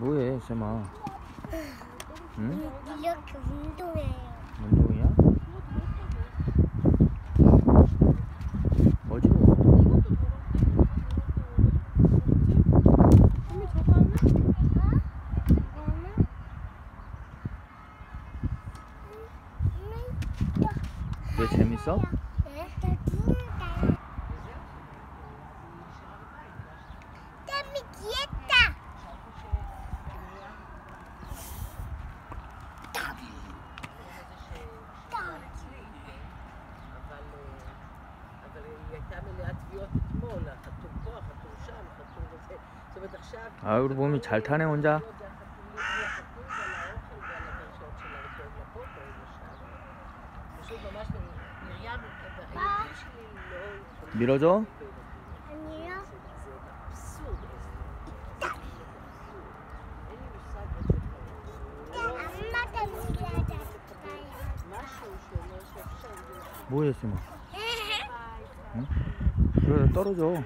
뭐해, 쌤아? 응? 이렇게 운동해요. 운동이야? 이거는 왜 재밌어? 뱀이 귀했다. 아, 우리 몸이 잘 타네 혼자. 밀어줘. 뭐해, 쌤아? 응? 그래, 떨어져.